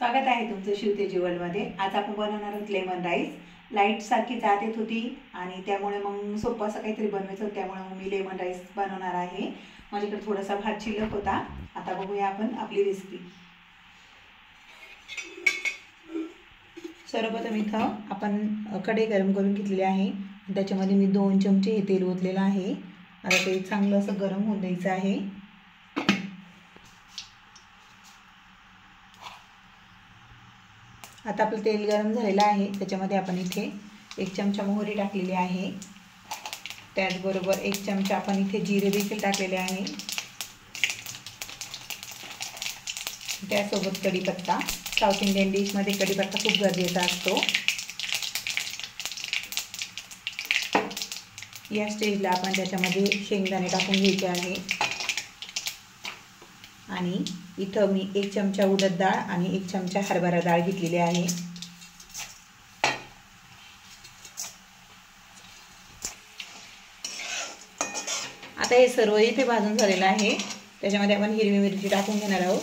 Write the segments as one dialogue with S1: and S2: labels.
S1: स्वागत आहे तुमचं शिवते जेवणमध्ये आज आपण बनवणार आहोत लेमन राईस. लाइट सारखी जात येत होती आणि त्यामुळे मग सोपं असं काहीतरी बनवायचं होतं. त्यामुळे मग मी लेमन राईस बनवणार आहे. माझ्याकडे थोडासा भात शिल्लक होता. आता बघूया आपण आपली रेसिपी सर्वप्रथम इथं आपण कढई गरम करून घेतलेले आहे. त्याच्यामध्ये मी दोन चमचे हे तेल ओतलेलं आहे. आता ते चांगलं असं गरम होऊन द्यायचं आहे. आता आपलं तेल गरम झालेलं आहे. त्याच्यामध्ये आपण इथे एक चमचा मोहरी टाकलेली आहे. त्याचबरोबर एक चमचा आपण इथे जिरे देखील टाकलेले आहे. त्यासोबत कढीपत्ता. साऊथ इंडियन डिशमध्ये कढीपत्ता खूप गरजेचा असतो. या स्टेजला आपण त्याच्यामध्ये शेंगदाणे टाकून घ्यायचे आहे. आणि इथं मी एक चमचा उडद डाळ आणि एक चमचा हरभरा डाळ घेतलेली आहे. आता हे सर्व इथे भाजून झालेलं आहे. त्याच्यामध्ये आपण हिरवी मिरची टाकून घेणार आहोत.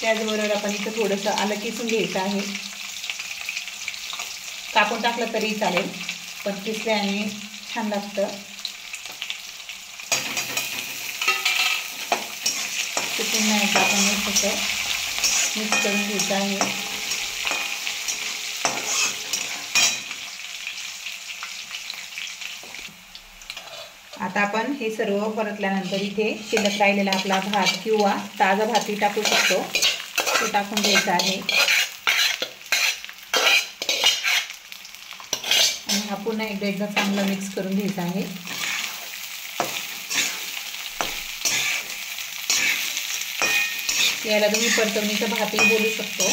S1: त्याचबरोबर आपण इथं थोडंसं आलं किसून घ्यायचं आहे. कापून टाकलं तरी चालेल. पण किसल्याने छान लागतं. ते पुन्हा एकदा आपण तसं मिक्स करून घ्यायचं आहे. आता आपण हे सर्व परतल्यानंतर इथे शिल्लक राहिलेला आपला भात किंवा ताजा भातही टाकू शकतो. तो टाकून घ्यायचा आहे. आणि हा पुन्हा एकदा एकदा चांगला मिक्स करून घ्यायचा आहे. याला तुम्ही परतवणीचा भातही बोलू शकतो.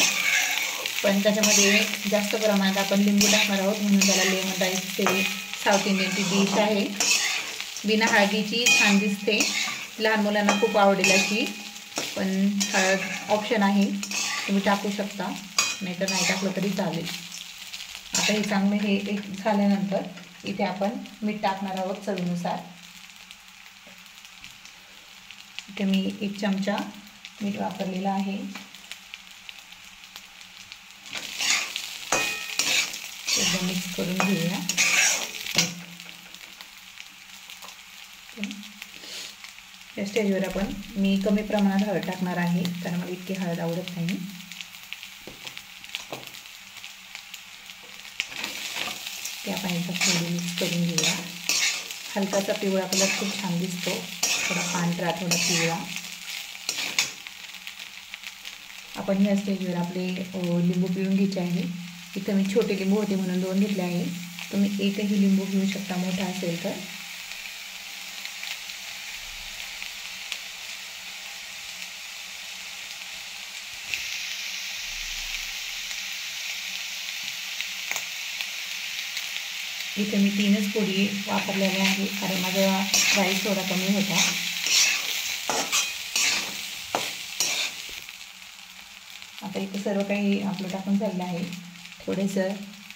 S1: पण त्याच्यामध्ये जास्त प्रमाणात आपण लिंबू टाकणार आहोत म्हणून त्याला लेमन राईस ते साऊथ इंडियनची डिश आहे. बिना हळदीची छान दिसते. लहान मुलांना खूप आवडेल अशी पण हळद ऑप्शन आहे. तुम्ही टाकू शकता. नाहीतर नाही टाकलं तरी चालेल. आता हे चांगलं हे एक झाल्यानंतर इथे आपण मीठ टाकणार आहोत चवीनुसार. इथे मी एक चमचा मीठ वापरलेला आहे. एकदम मिक्स करून घेऊया. या स्टेजवर आपण मी कमी प्रमाणात हळद टाकणार आहे कारण मला इतकी हळद आवडत नाही. ते आपण एकदा थोडी मिक्स करून घेऊया. हलकाचा पिवळा कलर खूप छान दिसतो. थोडा पांढरा, थोडा पिवळा. आपण या स्टेजवर आपले लिंबू पिळून घ्यायचे आहे. इथं मी छोटे लिंबू होते म्हणून दोन घेतले आहे. तुम्ही एकही लिंबू घेऊ शकता मोटा असेल तर. इथे मी तीनच पोळी वापरलेल्या आहे कारण माझा राईस थोडा कमी होता. आता इथे सर्व काही आपलं टाकून झालेलं आहे. थोडेसं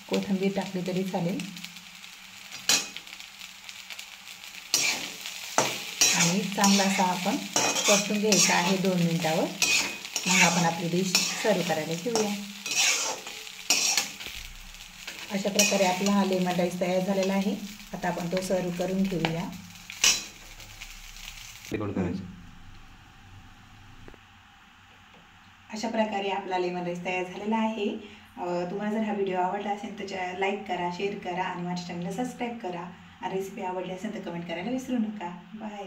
S1: कोथिंबीर टाकली तरी चालेल. आणि चांगला असा आपण परतून घ्यायचा आहे दोन मिनटावर. मग आपण आपली डिश सर्व करायला घेऊया अशा प्रकारे आपला हा लेमन राईस तयार झालेला आहे. आता आपण तो सर्व करून घेऊया. अशा प्रकारे आपला लेमन राईस तयार झालेला आहे. तुम्हाला जर हा व्हिडिओ आवडला असेल तर लाईक करा शेअर करा आणि माझ्या चॅनलला सबस्क्राईब करा. आणि रेसिपी आवडली असेल तर कमेंट करायला विसरू नका. बाय